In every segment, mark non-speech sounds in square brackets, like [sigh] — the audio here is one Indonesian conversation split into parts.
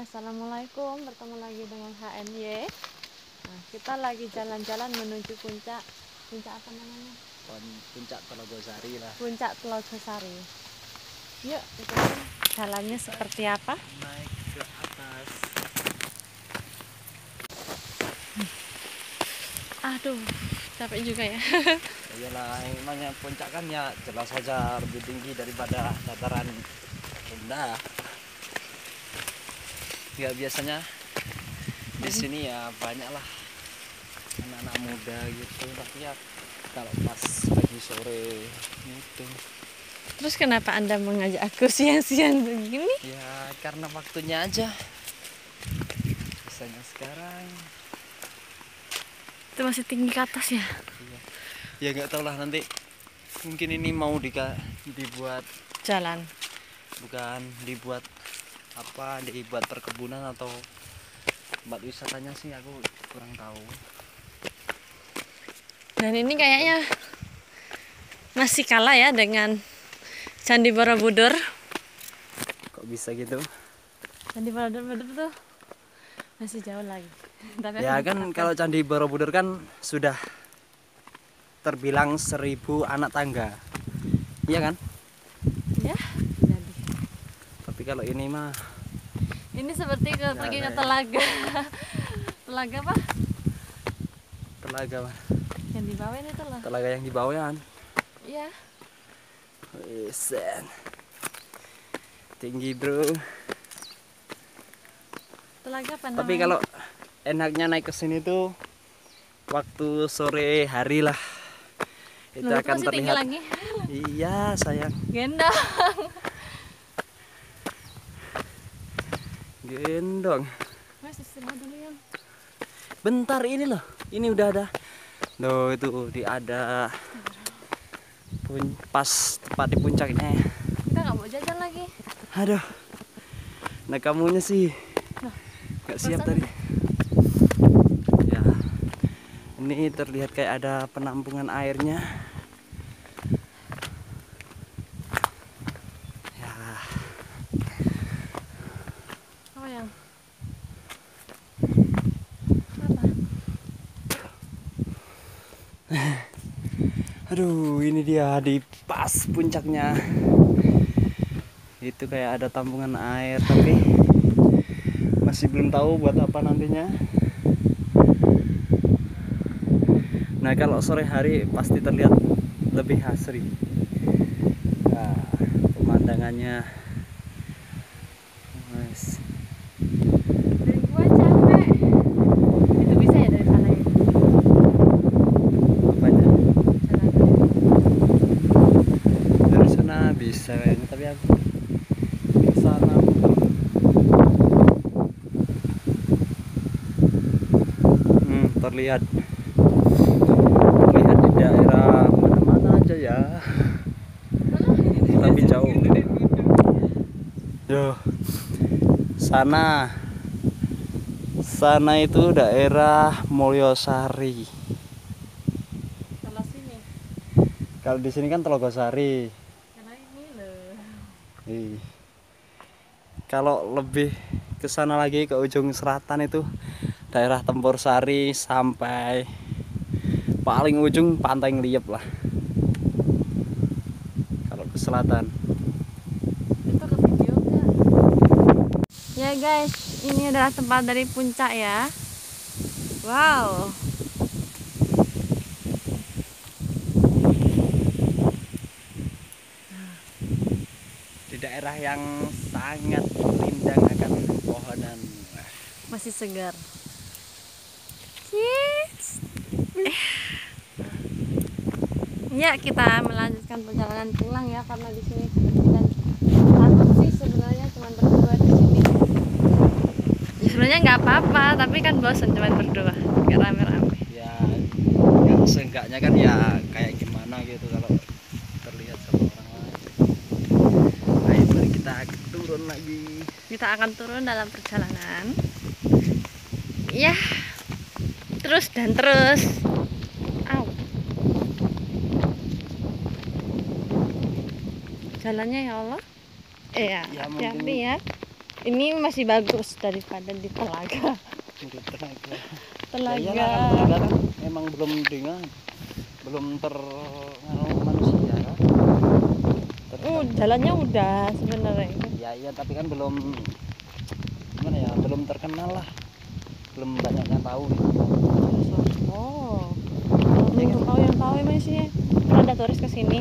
Assalamualaikum Bertemu lagi dengan HNY nah, Kita lagi jalan-jalan menuju puncak. Puncak apa namanya? Puncak Telogosari lah. Puncak Telogosari. Yuk, kita jalannya seperti apa? Naik ke atas. Aduh, capek juga ya. Iyalah, namanya puncak kan ya jelas saja lebih tinggi daripada dataran rendah ya biasanya di sini ya banyak lah anak-anak muda gitu tapi ya kalau pas pagi sore gitu Terus kenapa Anda mengajak aku siang-siang begini? ya karena waktunya aja misalnya sekarang Itu masih tinggi ke atas ya? iya. ya nggak tahu lah nanti mungkin ini mau dibuat Jalan bukan dibuat apa dibuat perkebunan atau tempat wisatanya sih aku kurang tahu Dan ini kayaknya masih kalah ya dengan Candi Borobudur. kok bisa gitu Candi Borobudur tuh masih jauh lagi. [laughs] Tapi ya kan takut. kalau candi borobudur kan sudah terbilang seribu anak tangga iya kan ya jadi. Tapi kalau ini mah Ini seperti ke, pergi ke ya. telaga. [laughs] telaga apa? telaga mah Yang di bawah ini loh. telaga yang di bawah kan Iya. Wisen. tinggi bro Telaga apa tapi kalau enaknya naik ke sini tuh waktu sore hari lah itu akan terlihat lagi. iya sayang Gendong. Gendong. Bentar ini loh. Ini udah ada. Loh itu di ada. Pun pas tepat di puncaknya Kita nggak mau jajan lagi. aduh. Nah kamunya sih Loh, nggak siap tadi. Ya. Ini terlihat kayak ada penampungan airnya ya Apa yang? Apa? Aduh ini dia di pas puncaknya. Itu kayak ada tampungan air tapi masih belum tahu buat apa nantinya. Nah kalau sore hari pasti terlihat lebih asri. Nah, pemandangannya Wes. Dari gua capek. Itu bisa ya dari sana ya? Apanya? Jalan. dari sana bisa kayaknya. Tapi aku ke sana hmm, terlihat. Terlihat di daerah mana-mana aja ya. Tapi jauh. Yo, sana. Sana itu daerah Mulyosari. Kalau di sini kan Telogosari Ih. Kalau lebih ke sana lagi ke ujung selatan itu daerah Tempur Sari sampai paling ujung Pantai Ngeliep lah. Kalau ke selatan. Itu ke video enggak? Ya guys, ini adalah tempat dari puncak ya. Wow. Daerah yang sangat rindang akan pohonan. Masih segar. Ya, kita melanjutkan perjalanan pulang ya karena di sini dan takut sih sebenarnya cuma berdua di sini. Ya, sebenarnya nggak apa-apa, tapi kan bosan cuma berdua, nggak rame-rame. Ya, nggak seenggaknya kan ya kayak gimana gitu kalau terlihat sama orang lain. Ayo mari kita turun lagi. Kita akan turun dalam perjalanan. Ya, terus dan terus. Au. Jalannya ya Allah. Eh ya, Ya, hati-hati mungkin- ya. ini masih bagus daripada di telaga Di tenaga. Ya telaga iyalah, kan tenaga kan emang belum dengan belum ter nganu manusia kan. Ter- uh, jalannya udah sebenarnya. Ya iya tapi kan belum gimana ya belum terkenal lah. Belum banyak yang tahu gitu. oh untuk tahu yang tahu emang pernah ada turis ke sini.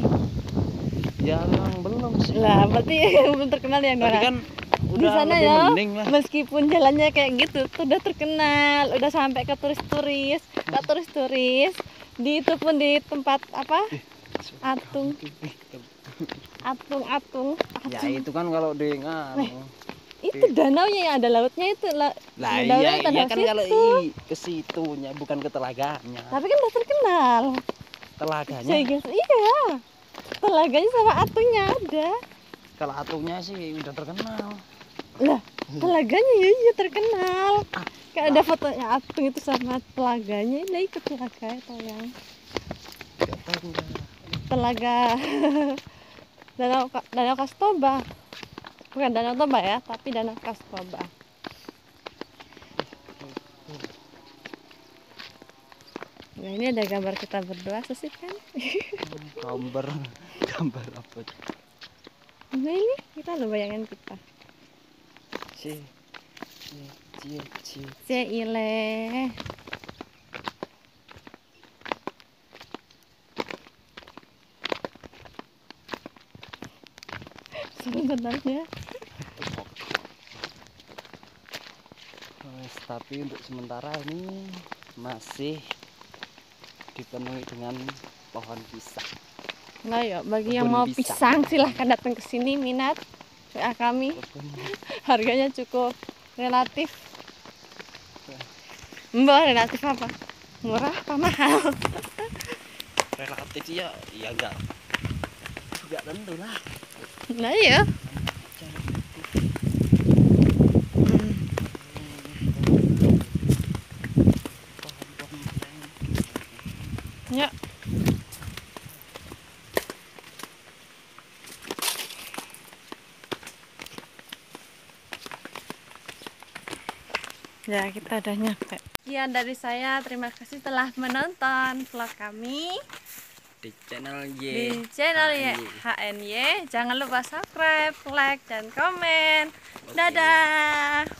Ya belum sih. Lah berarti [laughs] belum terkenal ya Nora? kan di udah sana lebih ya meskipun jalannya kayak gitu tuh udah terkenal. Udah sampai ke turis-turis. Ke turis-turis. Di itu pun di tempat apa? Atung atung atung ya itu kan kalau di nganu itu danau yang ada lautnya itu lah lah danau iya iya kan kalau situ. i ke situnya bukan ke telaganya. Tapi kan udah terkenal. Telaganya? Guys iya. Telaganya sama atungnya ada. Kalau atungnya sih udah terkenal. Lah telaganya ya iya terkenal. Ah, kan ada fotonya atung itu sama telaganya. Lah ikut telaga itu yang telaga [laughs] danau danau Kastoba bukan danau Toba ya tapi danau Kastoba nah ini ada gambar kita berdua sih kan? [laughs] Gambar gambar apa? Nah ini kita lo bayangan kita. Sih cie cie cie Ceile sebenarnya Wes, tapi untuk sementara ini masih dipenuhi dengan pohon pisang Nah ya, bagi yang Kebun mau pisang. pisang silahkan datang ke sini minat WA kami [laughs] harganya cukup relatif Mbak relatif apa? Murah apa mahal? relatif ya ya enggak enggak tentu lah Nah iya. Ya. Ya kita udah nyampe. Sekian dari saya Terima kasih telah menonton vlog kami di channel Y di channel ya HNY. Jangan lupa subscribe, like, dan komen. Dadah.